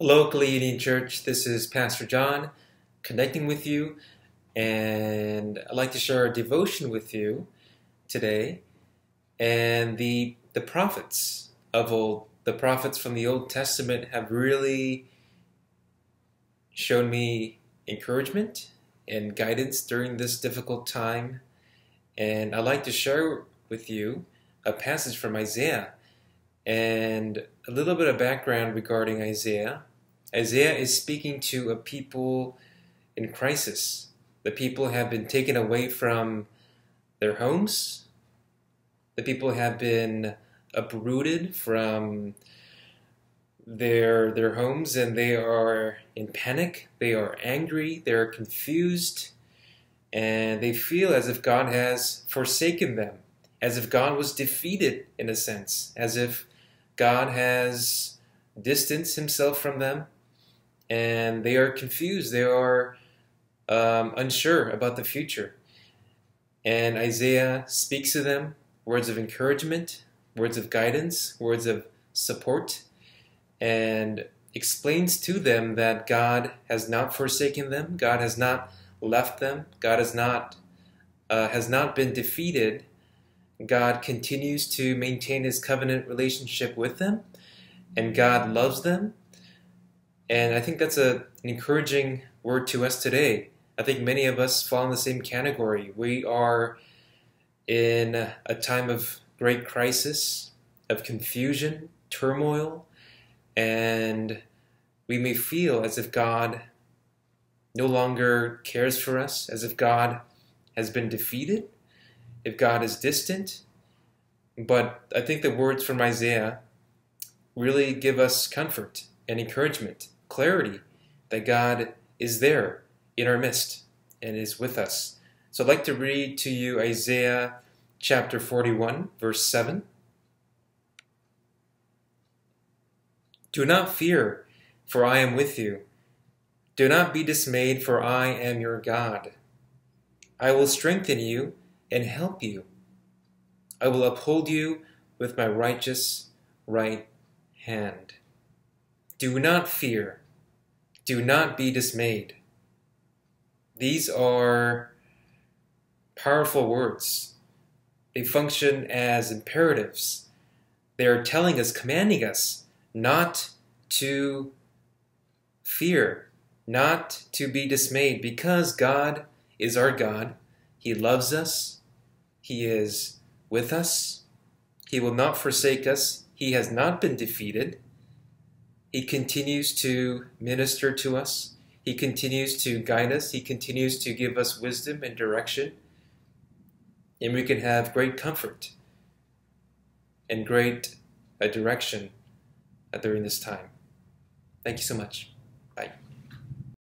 Kalihi Union Church, this is Pastor John connecting with you, and I'd like to share a devotion with you today. And the the prophets of old, the prophets from the Old Testament, have really shown me encouragement and guidance during this difficult time. And I'd like to share with you a passage from Isaiah and a little bit of background regarding Isaiah. Isaiah is speaking to a people in crisis. The people have been taken away from their homes. The people have been uprooted from their their homes and they are in panic, they are angry, they are confused, and they feel as if God has forsaken them, as if God was defeated in a sense, as if God has distanced himself from them, and they are confused. They are um, unsure about the future. And Isaiah speaks to them words of encouragement, words of guidance, words of support, and explains to them that God has not forsaken them, God has not left them, God has not uh, has not been defeated. God continues to maintain his covenant relationship with them, and God loves them. And I think that's a, an encouraging word to us today. I think many of us fall in the same category. We are in a time of great crisis, of confusion, turmoil, and we may feel as if God no longer cares for us, as if God has been defeated, if God is distant. But I think the words from Isaiah really give us comfort and encouragement, clarity that God is there in our midst and is with us. So I'd like to read to you Isaiah chapter 41, verse 7. Do not fear, for I am with you. Do not be dismayed, for I am your God. I will strengthen you and help you. I will uphold you with my righteous right hand. Do not fear. Do not be dismayed. These are powerful words. They function as imperatives. They are telling us, commanding us not to fear, not to be dismayed, because God is our God. He loves us. He is with us. He will not forsake us. He has not been defeated. He continues to minister to us. He continues to guide us. He continues to give us wisdom and direction. And we can have great comfort and great uh, direction during this time. Thank you so much. Bye.